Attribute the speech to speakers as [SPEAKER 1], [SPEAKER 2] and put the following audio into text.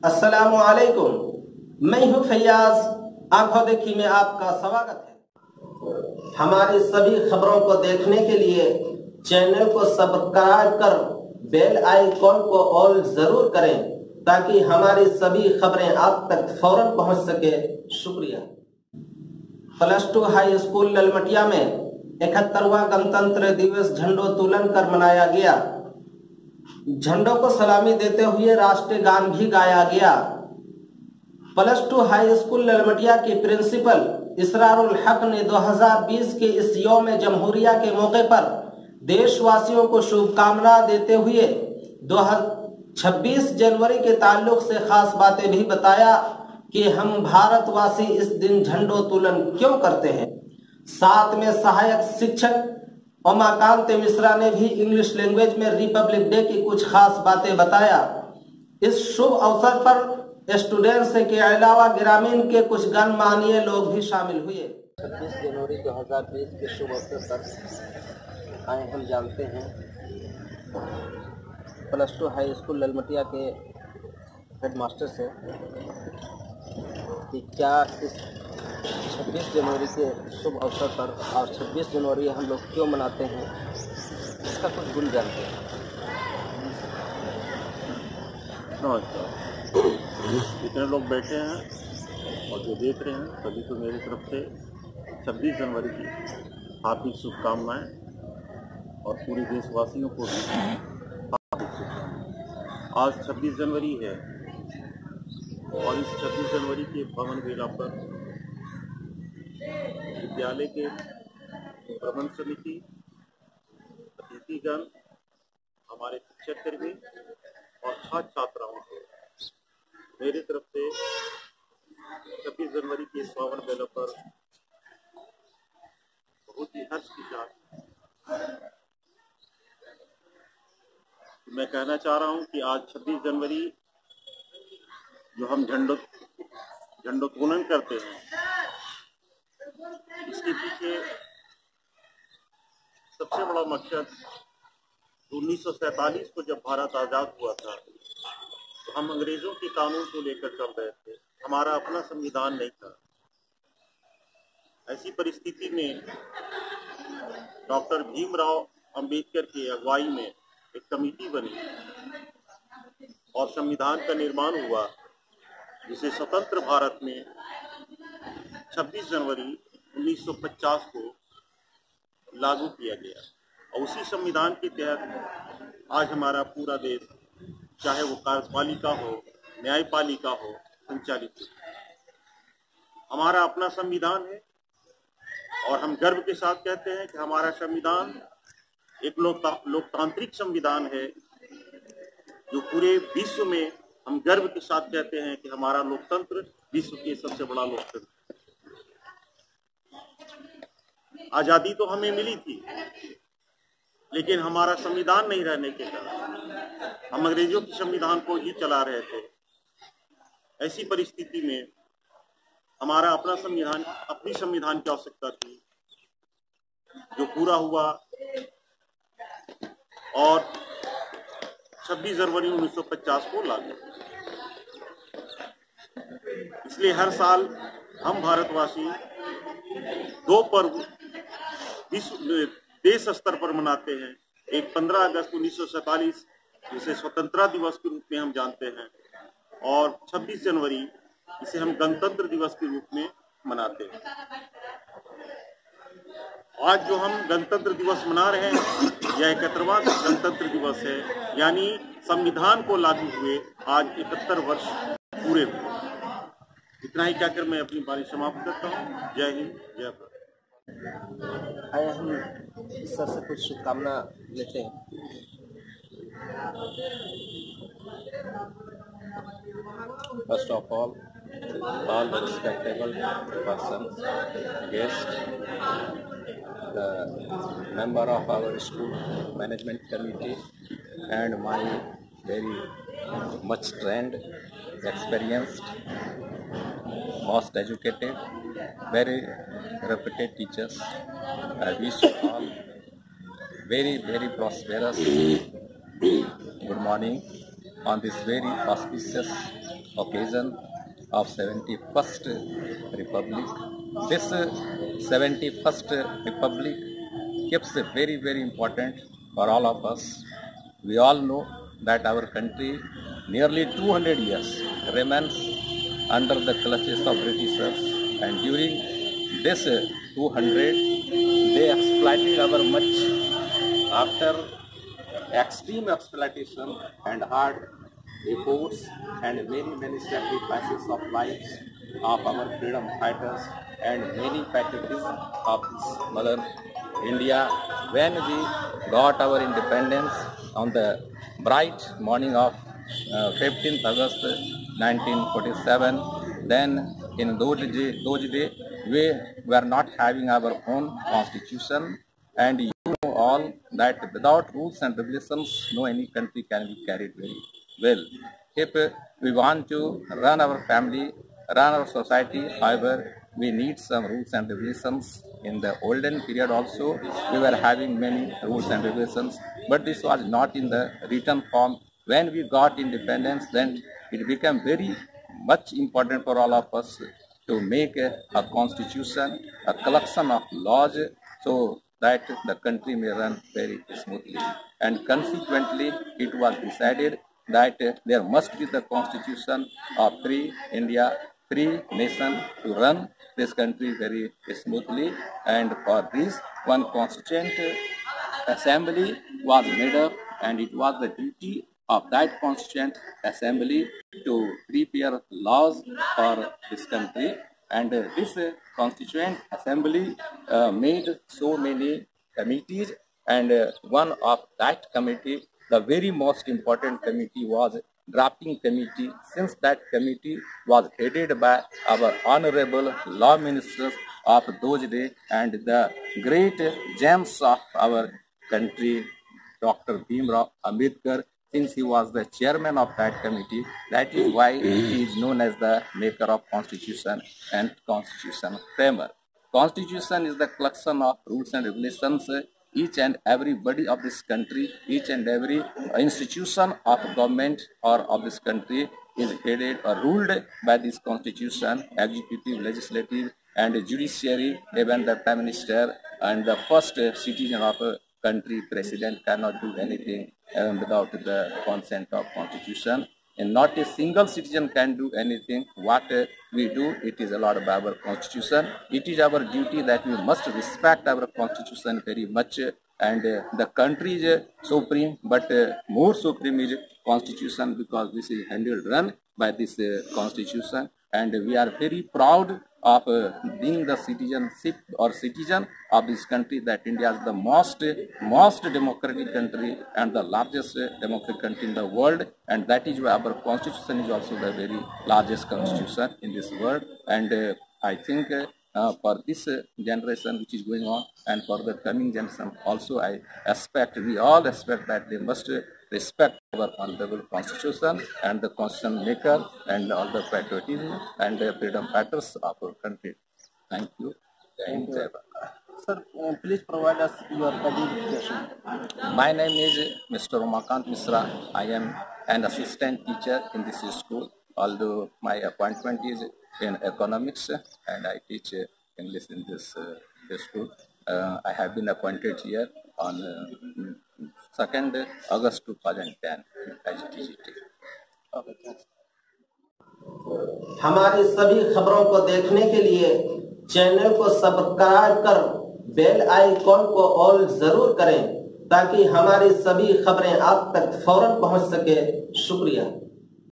[SPEAKER 1] असलकुम मैं हूँ फैयाज। आँखों देखी में आपका स्वागत है। हमारी सभी खबरों को देखने के लिए चैनल को सब्सक्राइब कर बेल आइकॉन को ऑल ज़रूर करें ताकि हमारी सभी खबरें आप तक फ़ौरन पहुँच सके। शुक्रिया। Plus two high school Lalmatia में इकहत्तरवा गणतंत्र दिवस झंडोत्तोलन कर मनाया गया। झंडों को सलामी देते हुए राष्ट्रीय गान भी गाया गया। Plus two high school Lalmatia के प्रिंसिपल इसरारुल हक ने 2020 के इस यौम जमहूरिया के मौके पर देशवासियों को शुभकामना देते हुए 26 जनवरी के ताल्लुक से खास बातें भी बताया कि हम भारतवासी इस दिन झंडोत्तोलन क्यों करते हैं। साथ में सहायक शिक्षक उमाकांत मिश्रा ने भी इंग्लिश लैंग्वेज में रिपब्लिक डे की कुछ खास बातें बताया। इस शुभ अवसर पर स्टूडेंट्स के अलावा ग्रामीण के कुछ गणमान्य लोग भी शामिल हुए।
[SPEAKER 2] छब्बीस जनवरी 2020 के शुभ अवसर पर आए हम जानते हैं। Plus two high school Lalmatia के हेडमास्टर से कि क्या इस 26 जनवरी के शुभ अवसर पर और 26 जनवरी हम लोग क्यों मनाते हैं, इसका कुछ गुण जानते हैं।
[SPEAKER 3] नमस्कार। जितने लोग बैठे हैं और जो देख रहे हैं, सभी को मेरी तरफ़ से 26 जनवरी की हार्दिक शुभकामनाएँ और पूरे देशवासियों को भी हार्दिक शुभकामनाएँ। आज 26 जनवरी है और इस 26 जनवरी के भवन बेला पर विद्यालय के प्रबंध समिति, अतिथिगण, हमारे शिक्षक कर्मी और छात्र छात्राओं को मेरी तरफ़ से छब्बीस जनवरी के पावन मेले पर बहुत ही हर्ष की साथ मैं कहना चाह रहा हूँ कि आज 26 जनवरी जो हम झंडो झंडोत्तोलन करते हैं इसके पीछे सबसे बड़ा मकसद 1947 को जब भारत आज़ाद हुआ था तो हम अंग्रेज़ों के कानून को लेकर चल रहे थे। हमारा अपना संविधान नहीं था। ऐसी परिस्थिति में डॉक्टर भीमराव अंबेडकर की अगुवाई में एक कमेटी बनी और संविधान का निर्माण हुआ, जिसे स्वतंत्र भारत में 26 जनवरी 1950 को लागू किया गया। और उसी संविधान के तहत आज हमारा पूरा देश, चाहे वो कार्यपालिका हो, न्यायपालिका हो, संचालित हो। हमारा अपना संविधान है और हम गर्व के साथ कहते हैं कि हमारा संविधान एक लोकतांत्रिक संविधान है, जो पूरे विश्व में हम गर्व के साथ कहते हैं कि हमारा लोकतंत्र विश्व के सबसे बड़ा लोकतंत्र आज़ादी तो हमें मिली थी, लेकिन हमारा संविधान नहीं रहने के कारण, हम अंग्रेज़ों के संविधान को ही चला रहे थे। ऐसी परिस्थिति में हमारा अपना संविधान, अपनी संविधान की आवश्यकता थी, जो पूरा हुआ। और 26 जनवरी 1950 को लागू। इसलिए हर साल हम भारतवासी दो पर्व विश्व देश स्तर पर मनाते हैं। एक 15 अगस्त उन्नीस जिसे स्वतंत्रता दिवस के रूप में हम जानते हैं, और 26 जनवरी इसे हम गणतंत्र दिवस के रूप में मनाते हैं। आज जो हम गणतंत्र दिवस मना रहे हैं, यह इकहत्तरवा गणतंत्र दिवस है। यानी संविधान को लागू हुए आज इकहत्तर वर्ष पूरे हुए। इतना ही कहकर मैं अपनी बारी समाप्त करता हूँ। जय हिंद, जय भारत।
[SPEAKER 2] आए हम ईश्वर से कुछ शुभकामना लेते हैं।
[SPEAKER 4] First of all all respectable person guest member of our school management committee and my very much trained experienced most educated very reputed teachers. Uh, I wish you all very, very prosperous good morning on this very auspicious occasion of 71st Republic. This uh, 71st Republic keeps very very important for all of us. We all know that our country nearly 200 years remains under the clutches of Britishers and during this 200 they exploited our much after extreme exploitation and hard efforts and many many sacrifices of lives of our freedom fighters and many patriotism of this mother India. When we got our independence on the bright morning of uh, 15th August 1947 then in those day, those day we were not having our own constitution. And you know all that without rules and regulations no any country can be carried very well. If we want to run our family run our society however we need some rules and regulations. In the olden period also we were having many rules and regulations but this was not in the written form. When we got independence then it became very much important for all of us to make a, constitution a collection of laws so that the country may run very smoothly. And consequently it was decided that there must be the constitution of free india free nation to run this country very smoothly. And for this one constituent assembly was made up and it was the duty of that constituent assembly to prepare laws for this country. And uh, this uh, constituent assembly uh, made so many committees. And uh, one of that committee the very most important committee was drafting committee. Since that committee was headed by our honorable law ministers of those days and the great gems of our country dr bhimrao ambedkar since he was the chairman of that committee that is why he is known as the maker of constitution and constitution framer constitution is the collection of rules and regulations uh, each and every body of this country each and every institution of government or of this country is headed or ruled by this constitution executive legislative and judiciary even the prime minister and the first citizen of a country president cannot do anything um, without the consent of constitution. And not a single citizen can do anything. What uh, we do it is allowed by our constitution. It is our duty that we must respect our constitution very much. And uh, the country is uh, supreme but uh, more supreme is constitution because this is handled run by this uh, constitution. And we are very proud of uh, being the citizenship or citizen of this country that India is the most most democratic country and the largest uh, democratic country in the world. And that is why our constitution is also the very largest constitution in this world. And uh, I think uh, uh, for this generation which is going on and for the coming generation also I expect we all expect that they must respect our honorable constitution and the constitution maker and all the patriotism and the freedom fighters of our country. Thank you. Jai Bharat.
[SPEAKER 2] Sir, uh, please provide us your qualification.
[SPEAKER 4] My name is Mr. Umakant Misra. I am an assistant teacher in this school, although my appointment is in economics and I teach uh, English in this uh, this school. Uh, I have been appointed here on 2nd August 2010 as TGT.
[SPEAKER 2] Okay, thanks.
[SPEAKER 1] हमारी सभी खबरों को देखने के लिए channel को subscribe कर bell icon को ऑल ज़रूर करें ताकि हमारी सभी खबरें आप तक फ़ौरन पहुँच सके शुक्रिया